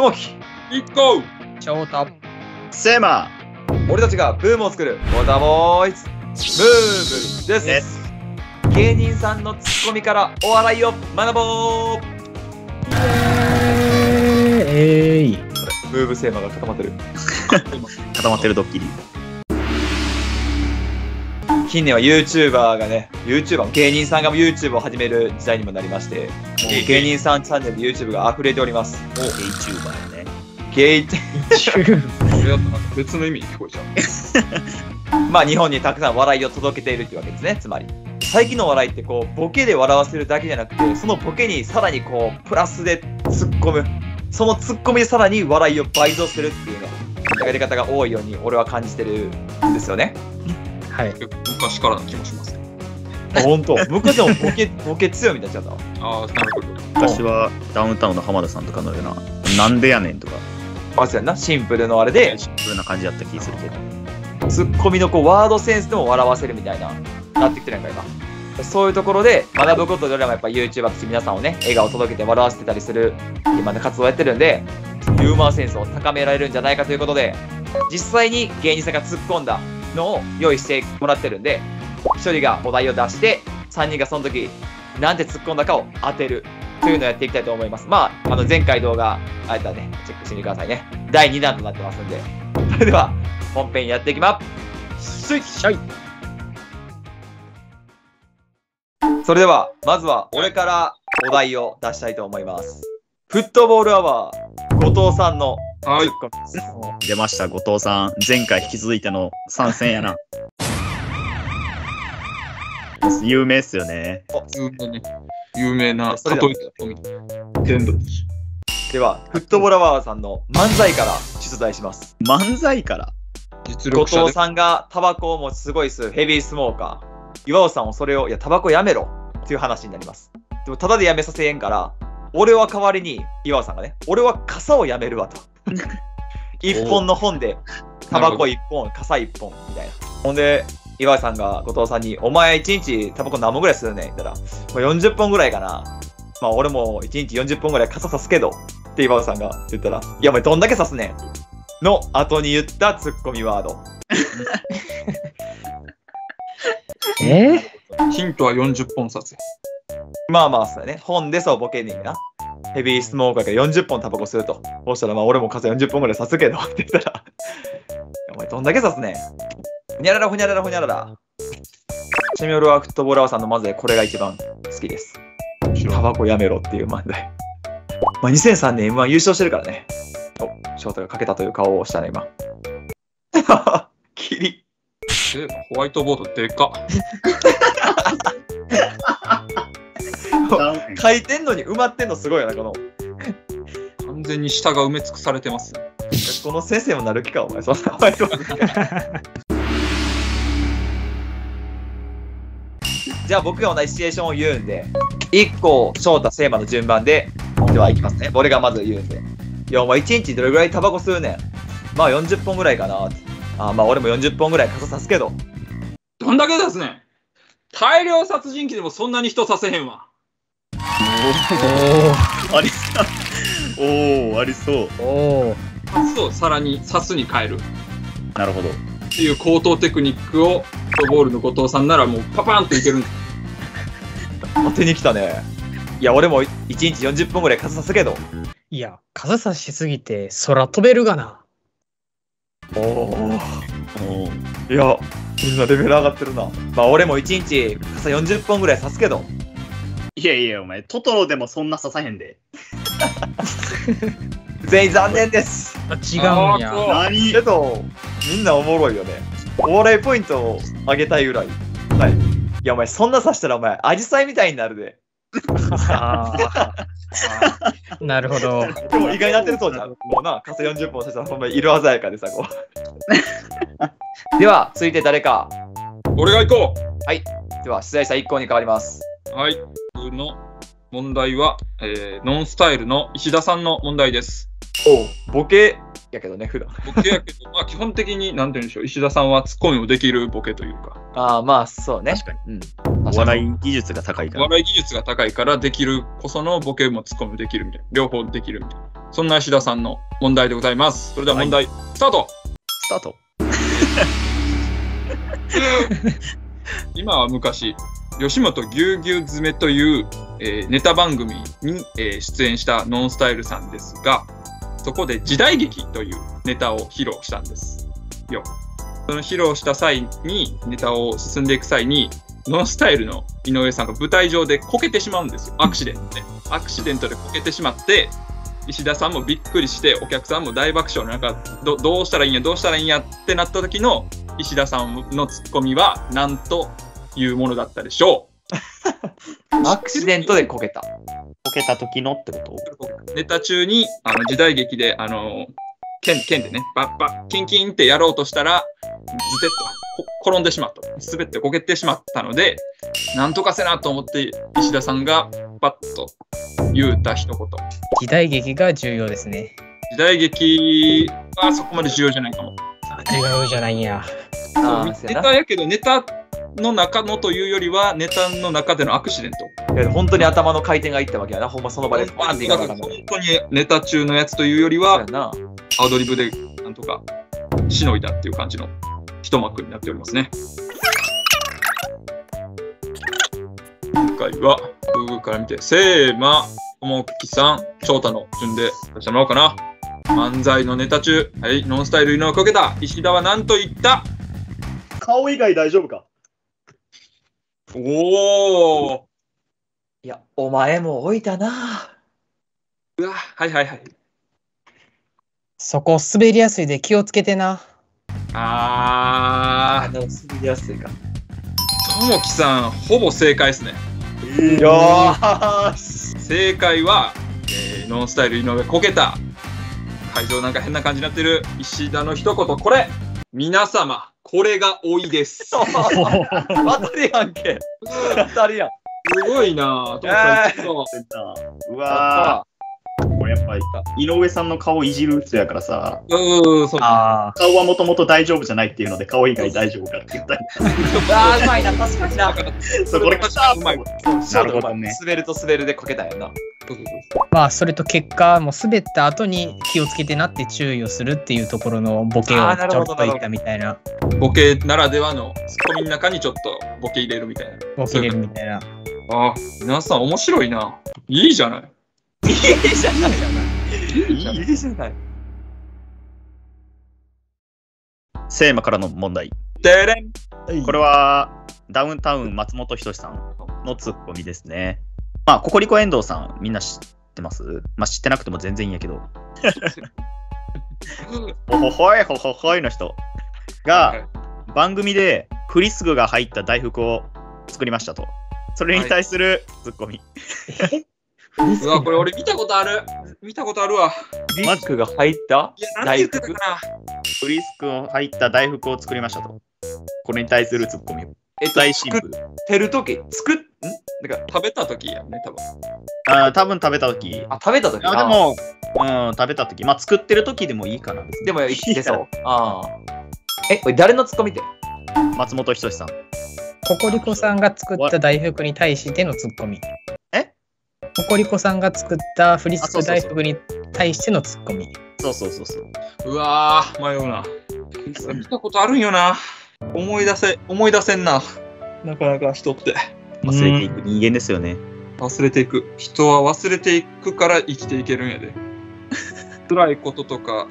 ともき、一個翔太。セーマ俺たちがブームを作るウォーターボーイズムーブです。です芸人さんのツッコミからお笑いを学ぼうえーい。ムーブセーマが固まってる。固まってるドッキリ。近年は YouTuber がね、YouTuber、芸人さんが YouTube を始める時代にもなりまして、もう芸人さんチャンネルで YouTube が溢れております。VTuber やね。芸、それだとなんか別の意味に聞こえちゃう。まあ日本にたくさん笑いを届けているっていうわけですね、つまり。最近の笑いってこう、ボケで笑わせるだけじゃなくて、そのボケにさらにこう、プラスで突っ込む。その突っ込みでさらに笑いを倍増するっていうね、やり方が多いように俺は感じてるんですよね。はい。結構昔からな気もしますね。本当？昔でもボケ、ボケ強みになっちゃった？わ。ああ、なるほど。昔はダウンタウンの浜田さんとかのような、なんでやねんとか、あ、そうやんな。シンプルのあれで、シンプルな感じだった気するけど。ツッコミのこうワードセンスでも笑わせるみたいな、なってきてるやんか、今。そういうところで学ぶことで俺らもやっぱ YouTuber として皆さんをね、笑顔を届けて笑わせてたりする、今の活動をやってるんで、ユーモアセンスを高められるんじゃないかということで、実際に芸人さんが突っ込んだのを用意してもらってるんで、1人がお題を出して、3人がその時、なんて突っ込んだかを当てる。というのをやっていきたいと思います。まあ、あの前回動画、あれだね、チェックしてみてくださいね。第2弾となってますんで。それでは、本編やっていきます。しゅいしゃい。それでは、まずは俺からお題を出したいと思います。フットボールアワー、後藤さんのはい。出ました、後藤さん。前回引き続いての参戦やな。有名っすよね。有名ね有名なそれで。では、フットボールアワーさんの漫才から出題します。漫才から？実後力者で。藤さんがタバコをもすごい吸うヘビースモーカー。岩尾さんもそれを、いや、タバコやめろっていう話になります。でも、ただでやめさせへんから、俺は代わりに、岩尾さんがね、俺は傘をやめるわと。一本の本で、タバコ一本、傘一本、みたいな。ほんで、岩尾さんが後藤さんに、お前一日タバコ何本ぐらいするねん？言ったら、まあ、40本ぐらいかな。まあ、俺も一日40本ぐらい傘さすけど、って岩尾さんが言ったら、いや、お前どんだけさすねん？の後に言ったツッコミワード。え？ヒントは40本札。まあまあ、そうだね。本でそうボケんねんな。ヘビースモーカーが40本タバコ吸うと。そうしたら、まあ俺も傘40本ぐらい刺すけど、って言ったら、お前どんだけ刺すねん。ふにゃららふにゃららふにゃらら。ちなみに俺はフットボールアワーさんの漫才、これが一番好きです。タバコやめろっていう漫才。まあ2003年 M1 優勝してるからね。お、翔太がかけたという顔をしたね、今。キリ。えホワイトボードでか書いてんのに埋まってんのすごいよな、この。完全に下が埋め尽くされてます。この先生もなる気か、お前。そんな前とじゃあ僕が同じシチュエーションを言うんで、1個、翔太、セーマの順番で、ではいきますね。俺がまず言うんで。いや、お前1日どれぐらいタバコ吸うねん。まあ40本ぐらいかな。あまあ俺も40本ぐらい傘さすけど。どんだけですね大量殺人鬼でもそんなに人させへんわ。ありそう。おー、ありそう。おお。刺すをさらに刺すに変える。なるほど。っていう高等テクニックを、ボールの後藤さんならもうパパンといけるんです。当てに来たね。いや、俺も1日40本ぐらい傘さすけど。いや、傘さしすぎて空飛べるがな。おお。いや、みんなレベル上がってるな。まあ俺も1日傘40本ぐらいさすけど。いやいや、お前、トトロでもそんな刺さへんで。全員残念です。あ違うんや何？けど、みんなおもろいよね。お笑いポイントを上げたいぐらい。はい。いや、お前、そんなさしたら、お前、アジサイみたいになるで。あーなるほど。でも意外になってるそうじゃん。もうな、傘40本さしたら、ほんま色鮮やかでさ、こう。では、続いて誰か。俺が行こでは、出題者1項に変わります。うはい。僕の問題は、えーノンスタイルの石田さんの問題です。ボケやけどね、普段。ボケやけど、まあ基本的に、なんて言うんでしょう、石田さんはツッコミもできるボケというか、ああ、まあ、そうね。確かに。うん。お笑い技術が高いから。笑い技術が高いからできるこそのボケもツッコミもできるみたいな、両方できるみたいな。そんな石田さんの問題でございます。それでは問題、スタートスタート。今は昔、吉本ぎゅうぎゅう詰めという、えーネタ番組に、えー出演したノンスタイルさんですが、そこで時代劇というネタを披露したんですよ。その披露した際に、ネタを進んでいく際に、ノンスタイルの井上さんが舞台上でこけてしまうんですよ。アクシデントで。アクシデントでこけてしまって、石田さんもびっくりして、お客さんも大爆笑の中、どどうしたらいいんや、どうしたらいいんやってなった時の石田さんのツッコミは何というものだったでしょ アクシデントでこけた。こけた時のってこと？う。ネタ中にあの時代劇で、あの、剣剣でね、バッバッ、キンキンってやろうとしたら、ズテッとこ転んでしまった。滑ってこけてしまったので、なんとかせなと思って石田さんがパッと言うた一言。時代劇が重要ですね。時代劇はそこまで重要じゃないかも。重要じゃないんや。ああ、ネタやけど、ネタの中のというよりは、ネタの中でのアクシデント。いや本当に頭の回転がいったわけやな。ほんまその場でバーンっていかなあかんの本当にネタ中のやつというよりは。アドリブでなんとかしのいだっていう感じの一幕になっておりますね。今回は Google から見て、せーま、ともきさん、翔太の順で出してもらおうかな。漫才のネタ中、はい、ノンスタイル井上かけた。石田は何と言った？顔以外大丈夫か？おー。いや、お前も置いたな。うわ、はいはいはい。そこ滑りやすいで気をつけてな。あー、でも滑りやすいか。ともきさん、ほぼ正解ですね。よーし。正解は、えーノンスタイル井上こけた。会場なんか変な感じになってる石田の一言、これ皆様、これが老いです。す当たりやんけ。当たりやん。ごいなぁ。ううわやっぱり、井上さんの顔いじる人やからさ、うーん、そう。あ顔はもともと大丈夫じゃないっていうので、顔以外大丈夫かって言ったり。あー、うまいな。確かにな。そう、これ来たうまい。なるほどね滑ると滑るでこけたんやな。まあ、それと結果、もう滑った後に気をつけてなって注意をするっていうところのボケをちょっと言ったみたいな、ボケならではのツッコミの中にちょっとボケ入れるみたいな。ボケれるみたいな。あー、皆さん面白いな。いいじゃない。いいじゃない。いいじゃない。セーマからの問題。でれんこれは、ダウンタウン松本人志さんのツッコミですね。まあ、ココリコ遠藤さん、みんな知ってます？まあ、知ってなくても全然いいんやけど。ほほほいほほほいの人が、番組でフリスクが入った大福を作りましたと。それに対するツッコミ。うわ、これ俺見たことある。見たことあるわ。リスクが入ったいや、なんて言ってたかな。フリスクを入った大福を作りましたと。これに対するツッコミ。えっと、大シンプル。作ってるとき、作っ、ん？なんか、食べた時やね、多分。あー多分食べたとき。あ、食べたときあでも、うん、食べたとき。まあ、作ってるときでもいいかな。でも、いけそう。ああ。え、これ誰のツッコミって？松本人志さん。ココリコさんが作った大福に対してのツッコミ。えココリコさんが作ったフリスク大福に対してのツッコミ。そうそうそうそう。うわー、迷うな。見たことあるんよな。思い出せ、思い出せんな。なかなか人って。忘れていく人間ですよね。忘れていく。人は忘れていくから生きていけるんやで。辛いこととか、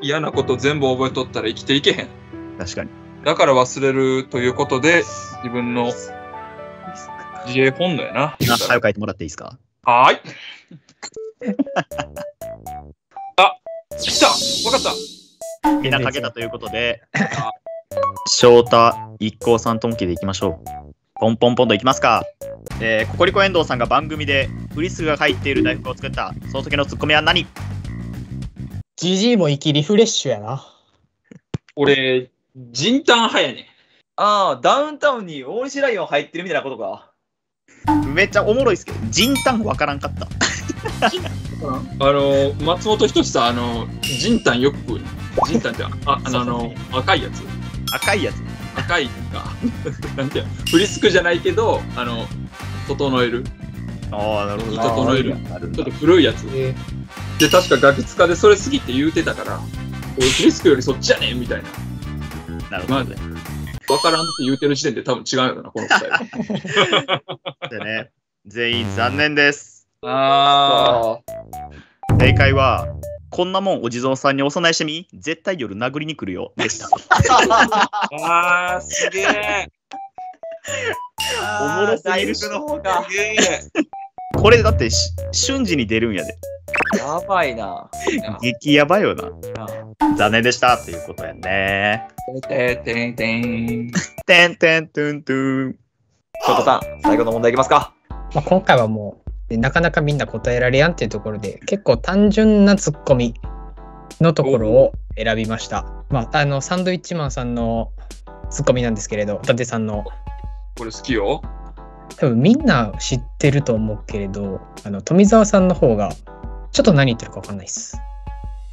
嫌なこと全部覚えとったら生きていけへん。確かに。だから忘れるということで、自分の自衛本能やな。あ、早く書いてもらっていいですか？はーい。あ、来たわかったみんな書けたということで、翔太、一行さんともきでいきましょう。ポンポンポンといきますか。えー、ココリコ遠藤さんが番組でフリスクが入っている大福を作った、その時のツッコミは何？ジジイも生きリフレッシュやな。俺、人胆派やねん。ああ、ダウンタウンに大西ライオン入ってるみたいなことか。めっちゃおもろいですけど、人胆わからんかった。あの、松本人志さん、あの、ジンタンよく食うの。ジンタンって、あ、あの、あの赤いやつ。赤いやつ。赤いか。なんていうのフリスクじゃないけど、あの、整える。ああ、なるほど。整えるちょっと古いやつ。えで、確かガキ使でそれすぎて言うてたから、俺フリスクよりそっちじゃねえみたいな。なるほどね。わからんって言うてる時点で多分違うよな、この答えは。でね、全員残念です。あ正解は、こんなもんお地蔵さんにお供えしてみ絶対夜殴りに来るよ。でした。あー、すげえ。おもろすぎるし大福の方が。すげえ。これだってし瞬時に出るんやで。やばいな。激ヤバいよな。残念でしたということやね。ててんてん。てんてんトゥントゥン。翔太さん、最後の問題いきますか。まあ、今回はもうでなかなかみんな答えられやんっていうところで結構単純なツッコミのところを選びました。まあ、あのサンドイッチマンさんのツッコミなんですけれど伊達さんのこれ好きよ。多分みんな知ってると思うけれどあの富澤さんの方がちょっと何言ってるか分かんないです。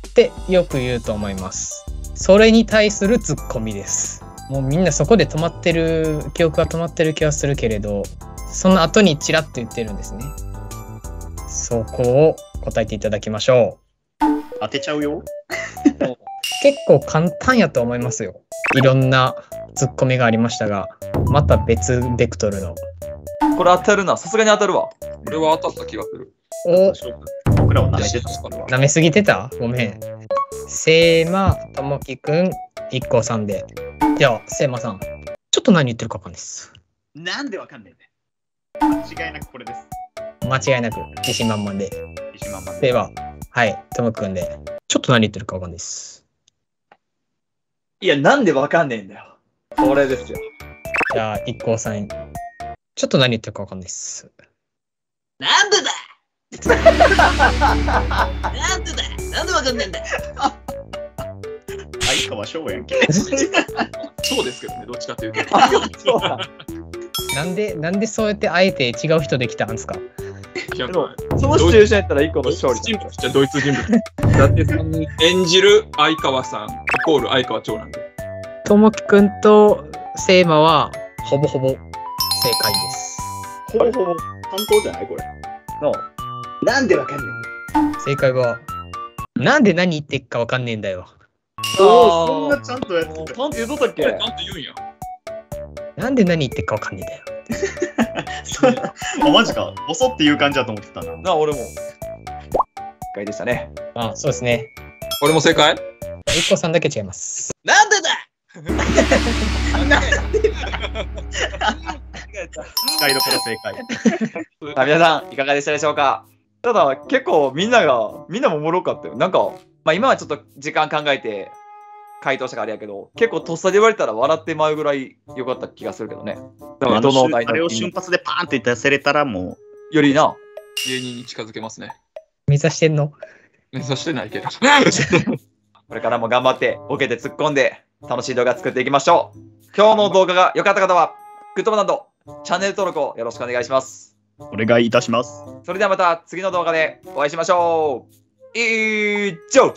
ってよく言うと思います。それに対するツッコミです。もうみんなそこで止まってる記憶が止まってる気はするけれどその後にチラッと言ってるんですね。そこを答えていただきましょ当てちゃうよ。う。結構簡単やと思いますよ。いろんなツッコミがありましたがまた別ベクトルの。これ当たるな。さすがに当たるわ。これは当たった気がする。お僕らは舐めてた。舐めすぎてた？ごめん。せーま、ともきくん、いっこさんで。では、せーまさん。ちょっと何言ってるかわかんないです。なんでわかんねえんだよ。間違いなくこれです。間違いなく、自信満々で。自信満々では、はい、ともくんで。ちょっと何言ってるかわかんないです。いや、なんでわかんねえんだよ。これですよ。じゃあ、いっこさん。ちょっと何言ってるかわかんないです。なんでだなんでだなんでわかんねえんだ相川翔やんけ。そうですけどね、どっちかというと。そうだ。なんで、なんでそうやってあえて違う人できたんですか？でもそのシチュエーションやったら一個の勝利人物じゃドイツ人物。伊達さん演じる相川さんイコール相川長なんで。ともきくんとせーまは、ほぼほぼ正解です。ほぼほぼ担当じゃないこれ。の。なんでわかんね正解は、なんで何言ってっかわかんねえんだよ。えおお、そんなちゃんとやってた。ちゃんと言うとったっけちゃんと言うんや。なんで何言ってっかわかんねえんだよ。そうあ、マジか。ボソっていう感じだと思ってたな。な、俺も。回でしたね。あ、そうですね。俺も正解？一個さんだけ違います。なんでだ使いどころ正解。さあ皆さん、いかがでしたでしょうか？ただ、結構みんなが、みんなもおもろかったよ。なんか、まあ今はちょっと時間考えて回答したからあれやけど、結構とっさで言われたら笑ってまうぐらい良かった気がするけどね。だからどのお題あれをの瞬発でパーンって出せれたらもよりな、芸人に近づけますね。目指してんの？目指してないけど。これからも頑張ってボケて突っ込んで楽しい動画作っていきましょう。今日の動画が良かった方は、グッドボタンとチャンネル登録をよろしくお願いします。うお願いいたします。それではまた次の動画でお会いしましょう。以上